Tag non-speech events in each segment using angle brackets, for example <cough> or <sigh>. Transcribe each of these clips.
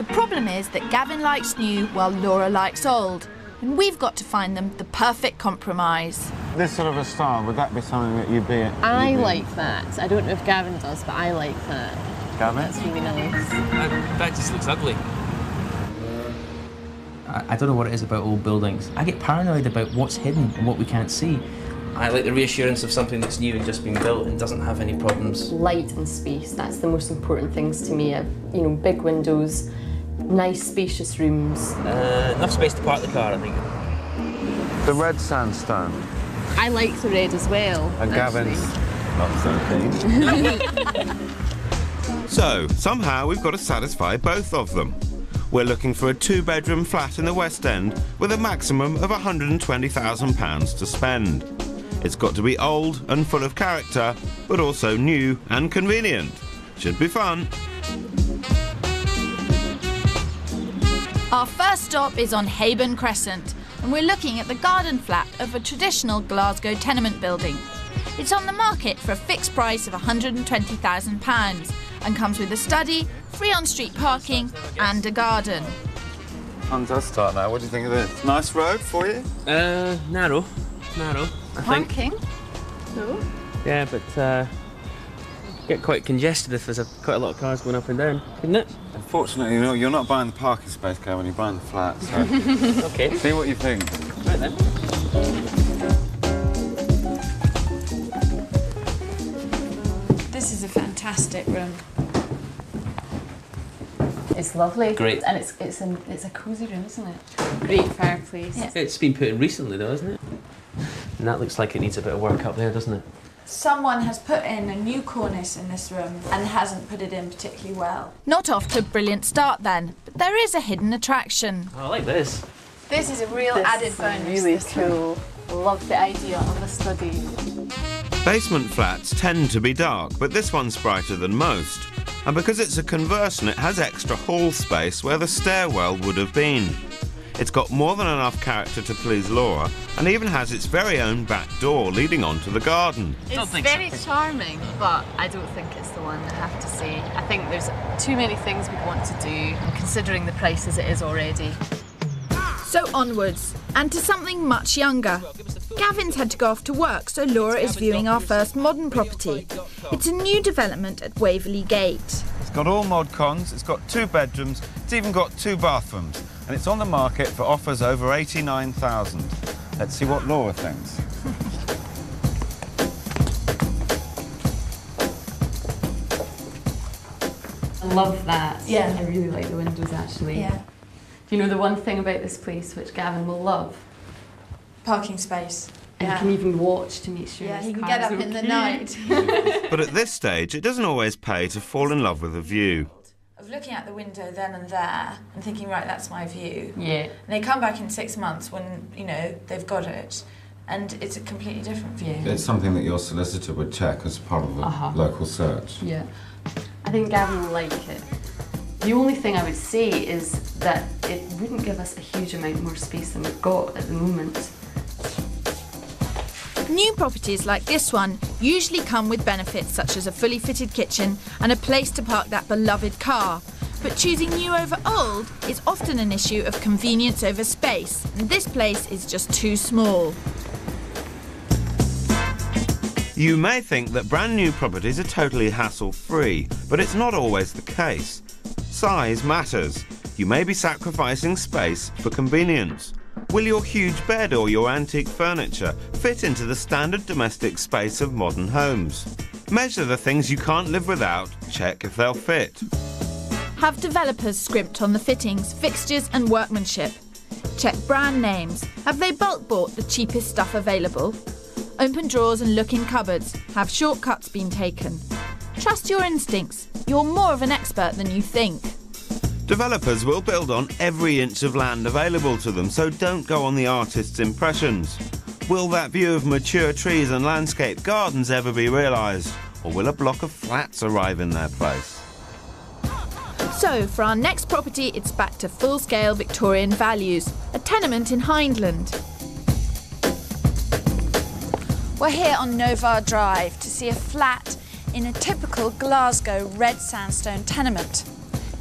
The problem is that Gavin likes new while Laura likes old, and we've got to find them the perfect compromise. This sort of a style, would that be something that you'd be... I you'd be- like that. I don't know if Gavin does, but I like that. Gavin? That's really nice. That, that just looks ugly. I, I don't know what it is about old buildings. I get paranoid about what's hidden and what we can't see. I like the reassurance of something that's new and just been built and doesn't have any problems. Light and space, that's the most important things to me. Uh, You know, big windows, nice spacious rooms. Uh, enough space to park the car, I think. The red sandstone. I like the red as well. And actually. Gavin's not so keen. <laughs> So, somehow we've got to satisfy both of them. We're looking for a two bedroom flat in the West End with a maximum of £120,000 to spend. It's got to be old and full of character, but also new and convenient. Should be fun. Our first stop is on Hayburn Crescent, and we're looking at the garden flat of a traditional Glasgow tenement building. It's on the market for a fixed price of £120,000 and comes with a study, free on street parking, and a garden. Time does start now. What do you think of this? Nice road for you? Uh, narrow. Narrow, I think. Parking? No. Yeah, but uh, get quite congested if there's a, quite a lot of cars going up and down, couldn't it? Unfortunately, you know, you're not buying the parking space, Gavin, you're buying the flat. So <laughs> Okay. see what you think. Right then. This is a fantastic room. It's lovely. Great. And it's it's an it's a cosy room, isn't it? Great fireplace. Yeah. It's been put in recently, though, isn't it? And that looks like it needs a bit of work up there, doesn't it? Someone has put in a new cornice in this room and hasn't put it in particularly well. Not off to a brilliant start then, but there is a hidden attraction. Oh, I like this. This is a real This added bonus. really this room. cool. Love the idea of a study. Basement flats tend to be dark, but this one's brighter than most. And because it's a conversion, it has extra hall space where the stairwell would have been. It's got more than enough character to please Laura, and even has its very own back door leading onto the garden. It's very charming, but I don't think it's the one, I have to say. I think there's too many things we'd want to do, and considering the price as it is already. So onwards, and to something much younger. Gavin's had to go off to work, so Laura is viewing our first modern property. It's a new development at Waverley Gate. It's got all mod cons, it's got two bedrooms, it's even got two bathrooms, and it's on the market for offers over 89,000. Let's see what Laura thinks. I love that. Yeah. I really like the windows actually. Yeah. Do you know the one thing about this place which Gavin will love? Parking space. And Yeah. he can even watch to make sure Yeah, his he can get up in the night. <laughs> But at this stage, it doesn't always pay to fall in love with a view. Of looking out the window then and there and thinking, right, that's my view. Yeah. And they come back in six months when, you know, they've got it. And it's a completely different view. It's something that your solicitor would check as part of a Uh-huh. local search. Yeah. I think Gavin will like it. The only thing I would say is that it wouldn't give us a huge amount more space than we've got at the moment. New properties like this one usually come with benefits such as a fully fitted kitchen and a place to park that beloved car. But choosing new over old is often an issue of convenience over space, and this place is just too small. You may think that brand new properties are totally hassle free, but it's not always the case. Size matters. You may be sacrificing space for convenience. Will your huge bed or your antique furniture fit into the standard domestic space of modern homes? Measure the things you can't live without, check if they'll fit. Have developers scrimped on the fittings, fixtures, and workmanship? Check brand names. Have they bulk bought the cheapest stuff available? Open drawers and look in cupboards. Have shortcuts been taken? Trust your instincts. You're more of an expert than you think. Developers will build on every inch of land available to them, so don't go on the artist's impressions. Will that view of mature trees and landscape gardens ever be realised? Or will a block of flats arrive in their place? So, for our next property, it's back to full scale Victorian values a tenement in Hyndland. We're here on Novar Drive to see a flat in a typical Glasgow red sandstone tenement.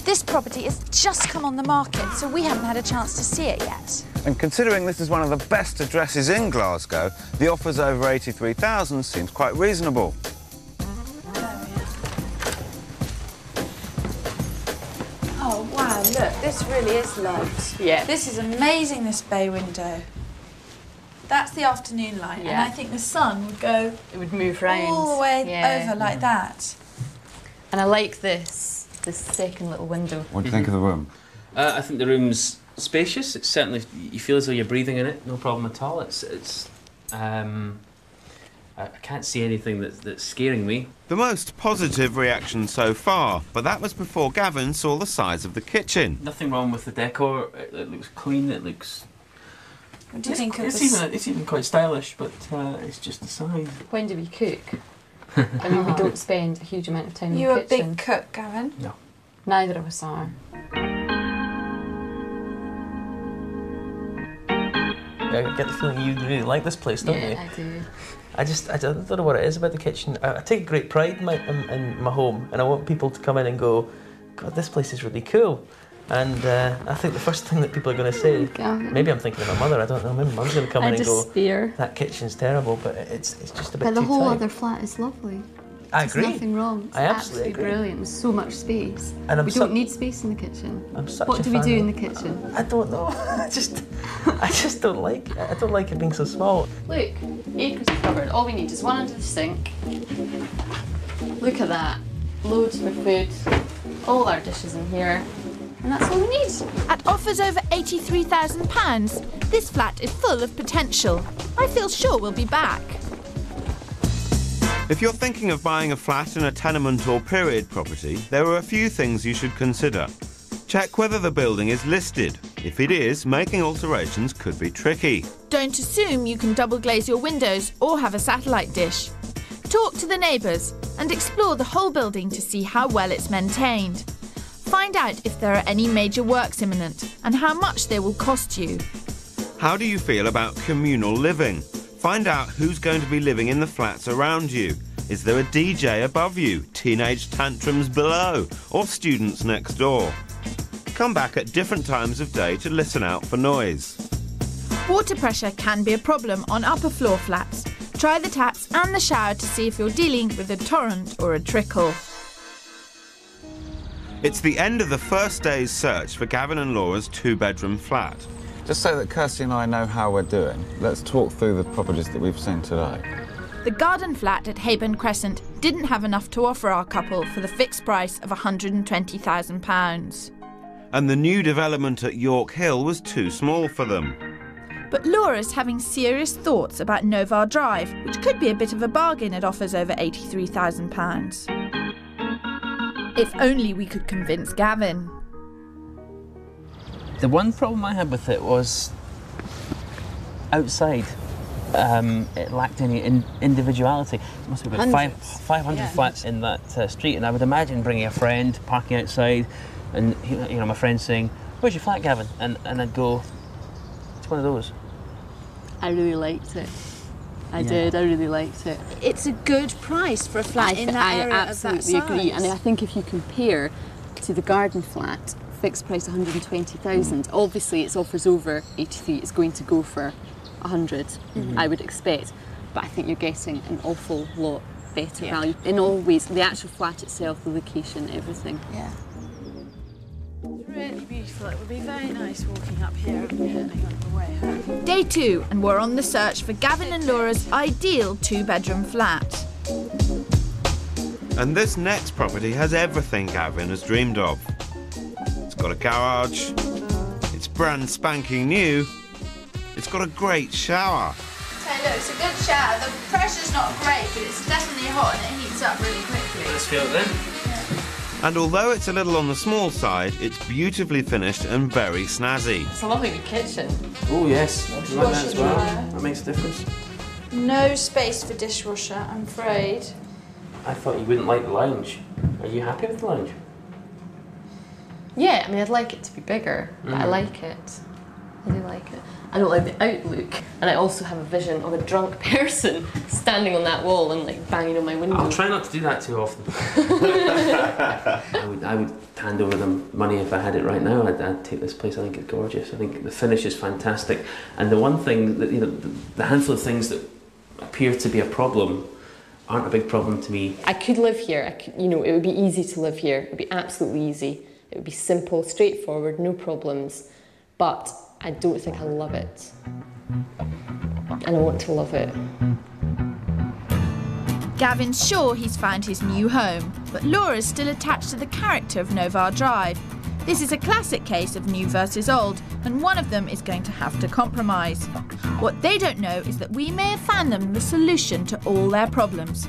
This property has just come on the market, so we haven't had a chance to see it yet. And considering this is one of the best addresses in Glasgow, the offers over 83,000 seems quite reasonable. Oh wow, look, this really is loads. Yeah. This is amazing, this bay window. That's the afternoon light, and I think the sun would go It would move round. all the way Yeah. over like mm. that. And I like this, this second little window. What do you think of the room? Uh, I think the room's spacious. It's certainly you feel as though you're breathing in it. No problem at all. It's it's. Um, I, I can't see anything that's that's scaring me. The most positive reaction so far, but that was before Gavin saw the size of the kitchen. Nothing wrong with the decor. It, it looks clean. It looks. What do you it's, think of it's this? even it's even quite stylish, but uh, it's just the size. When do we cook? <laughs> I mean, we don't spend a huge amount of time in You're the a kitchen. big cook, Gavin. No. Neither of us are. I get the feeling you really like this place, don't you? Yeah, I do. I just I don't, don't know what it is about the kitchen. I, I take great pride in my in, in my home, and I want people to come in and go, God, this place is really cool. And uh, I think the first thing that people are going to say, Gavin. maybe I'm thinking of my mother. I don't know. Maybe mum's going to come I in and go, despair. that kitchen's terrible, but it's it's just a bit But the whole tight. other flat is lovely. I There's agree. nothing wrong. It's I absolutely agree. brilliant. There's so much space. And I'm we don't need space in the kitchen. I'm such what do we do in the kitchen? I don't know. <laughs> I just I just don't like it. I don't like it being so small. Look, acres of cupboard. All we need is one under the sink. Look at that. Loads of food. All our dishes in here. And that's all we need. At offers over £83,000, this flat is full of potential. I feel sure we'll be back. If you're thinking of buying a flat in a tenement or period property, there are a few things you should consider. Check whether the building is listed. If it is, making alterations could be tricky. Don't assume you can double glaze your windows or have a satellite dish. Talk to the neighbours and explore the whole building to see how well it's maintained. Find out if there are any major works imminent and how much they will cost you. How do you feel about communal living? Find out who's going to be living in the flats around you. Is there a DJ above you, teenage tantrums below, or students next door? Come back at different times of day to listen out for noise. Water pressure can be a problem on upper floor flats. Try the taps and the shower to see if you're dealing with a torrent or a trickle. It's the end of the first day's search for Gavin and Laura's two bedroom flat. Just so that Kirstie and I know how we're doing, let's talk through the properties that we've seen today. The garden flat at Hayburn Crescent didn't have enough to offer our couple for the fixed price of £120,000. And the new development at Yorkhill was too small for them. But Laura's having serious thoughts about Novar Drive, which could be a bit of a bargain at offers over £83,000. If only we could convince Gavin. The one problem I had with it was outside. Um, it lacked any in- individuality. There must be about five, Hundreds. 500 Yeah. flats in that uh, street, and I would imagine bringing a friend, parking outside, and you you know, my friend saying, "Where's your flat, Gavin?" and and I'd go, "It's one of those." I really liked it. I Yeah. did. I really liked it. It's a good price for a flat I, in th- that I area absolutely of that agree, size. and I think if you compare to the garden flat, fixed price 120,000. Mm. Obviously, its offers over 83. It's going to go for 100. Mm-hmm. I would expect, but I think you're getting an awful lot better Yeah. value in all ways. The actual flat itself, the location, everything. Yeah. It's really beautiful. It would be very nice walking up here and turning on the way home. Day two, and we're on the search for Gavin and Laura's ideal two bedroom flat. And this next property has everything Gavin has dreamed of. It's got a garage, it's brand spanking new, it's got a great shower. So look, it's a good shower. The pressure's not great, but it's definitely hot and it heats up really quickly. Let's feel it then. And although it's a little on the small side, it's beautifully finished and very snazzy. It's a lovely kitchen. Oh yes, I like that as well. dryer. That makes a difference. No space for dishwasher, I'm afraid. I thought you wouldn't like the lounge. Are you happy with the lounge? Yeah, I mean, I'd like it to be bigger, but I Mm. like it. I do like it. I don't like the outlook, and I also have a vision of a drunk <laughs> person standing on that wall and like banging on my window. I'll try not to do that too often. <laughs> I would, I would hand over them money if I had it right now. I'd, I'd take this place. I think it's gorgeous. I think the finish is fantastic. And the one thing that you know, the, the handful of things that appear to be a problem aren't a big problem to me. I could live here. I could, you know, it would be easy to live here. It would be absolutely easy. It would be simple, straightforward, no problems. But I don't think I love it. And I want to love it. Gavin's sure he's found his new home, but Laura's still attached to the character of Novar Drive. This is a classic case of new versus old, and one of them is going to have to compromise. What they don't know is that we may have found them the solution to all their problems.